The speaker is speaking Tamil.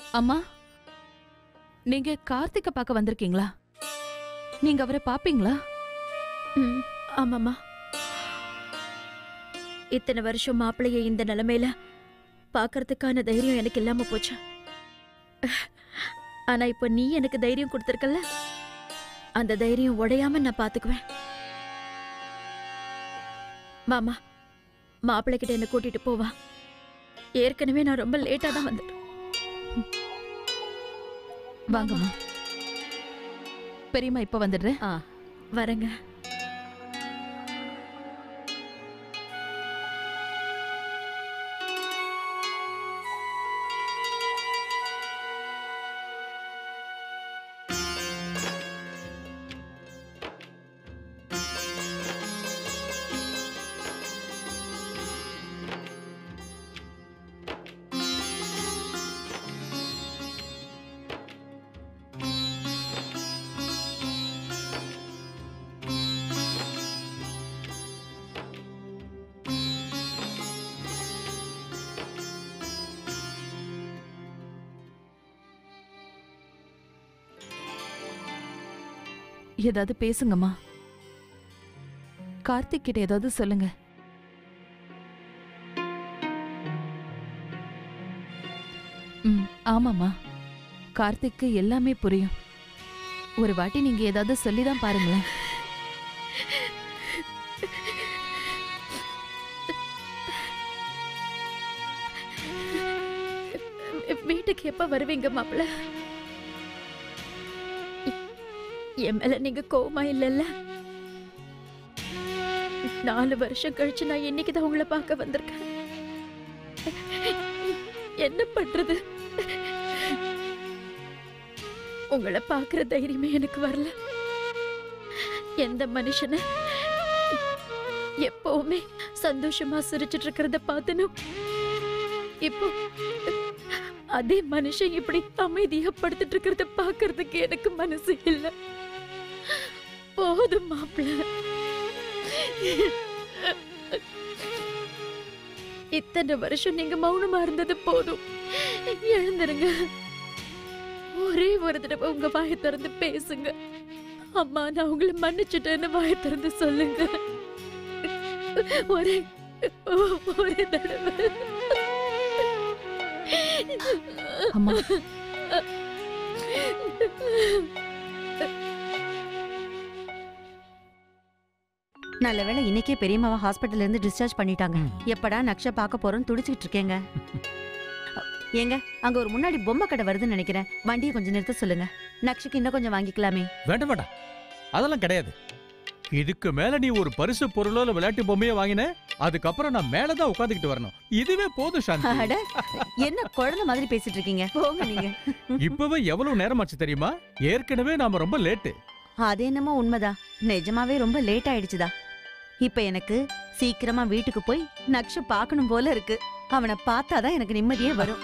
அம்மா நீங்க கார்த்திக்க பார்க்க வந்திருக்கீங்களா? நீங்க அவரை பாப்பீங்களா? ம், ஆமாம்மா. இத்தனை வருஷம் மாப்பிள்ளைய இந்த நிலைமையில பாக்குறதுக்கான தைரியம் எனக்கு இல்லாம போச்சு. ஆனா இப்ப நீ எனக்கு தைரியம் கொடுத்துருக்கல அந்த தைரியம் உடையாம நான் பாத்துக்குவேன் மாமா மாப்பிள்ளை கிட்ட என்ன கூட்டிட்டு போவா. ஏற்கனவே நான் ரொம்ப லேட்டா தான் வந்துட்டேன் வாங்கம்மா. பெரியம்மா இப்ப வந்துடுறேன். ஆ வரேங்க. ஏதாவது பேசுங்கம்மா. கார்த்திக் கிட்ட ஏதாவது சொல்லுங்க. ம் ஆமாம்மா. கார்த்திக்கு எல்லாமே புரியும். ஒரு வாட்டி நீங்க ஏதாவது சொல்லிதான் பாருங்களேன். வீட்டுக்கு எப்ப வருவீங்க மாப்பிள்ள? என் மேல நீங்க கோவமா இல்லல்ல நாலு வருஷம் கழிச்சு நான் இன்னைக்குதான் உங்களை பார்க்க வந்திருக்கேன் என்ன பண்றது உங்களை பார்க்கிற தைரியமே எனக்கு வரல எந்த மனுஷனை எப்பவுமே சந்தோஷமா சிரிச்சிட்டு இருக்கிறத பார்த்தனும் இப்போ அதே மனுஷன் இப்படி அமைதியா படுத்துட்டு இருக்கிறத பாக்குறதுக்கு எனக்கு மனசு இல்ல போதும் மாப்பிள்ள. இத்தனை வருஷம் நீங்க மௌனமா இருந்தது போதும். எழுந்துருங்க. ஒரே ஒரு தடவை உங்க வாய திறந்து பேசுங்க. அம்மா நான் உங்களை மன்னிச்சுட்டேன்னு வாய திறந்து சொல்லுங்க. ஒரே ஒரே தடவை. அம்மா. நல்ல வேளை இன்னைக்கே பெரியம்மாவை ஹாஸ்பிட்டல்ல இருந்து டிஸ்சார்ஜ் பண்ணிட்டாங்க. எப்படா நக்ஷ பார்க்க போறோம்னு துடிச்சிட்டு இருக்கேங்க. ஏங்க அங்க ஒரு முன்னாடி பொம்மை கடை வருதுன்னு நினைக்கிறேன். வண்டியை கொஞ்சம் நிறுத்த சொல்லுங்க. நக்ஷுக்கு இன்னும் கொஞ்சம் வாங்கிக்கலாமே. வேண்டாம் வேண்டாம் அதெல்லாம் கிடையாது. இதுக்கு மேல நீ ஒரு பரிசு பொருளோ இல்ல விளையாட்டு பொம்மையோ வாங்கின அதுக்கப்புறம் நான் மேலதான் உட்காந்துக்கிட்டு வரணும். இதுவே போதும் சாந்தி. என்ன குழந்தை மாதிரி பேசிட்டு இருக்கீங்க. போங்க நீங்க. இப்பவே எவ்வளவு நேரமாச்சு தெரியுமா? ஏற்கனவே நாம ரொம்ப லேட்டு அது என்னமோ உண்மைதான். நிஜமாவே ரொம்ப லேட் ஆயிடுச்சுதா இப்ப எனக்கு சீக்கிரமா வீட்டுக்கு போய் நக்ஷ பார்க்கணும் போல இருக்கு. அவனை பார்த்தாதான் எனக்கு நிம்மதியே வரும்.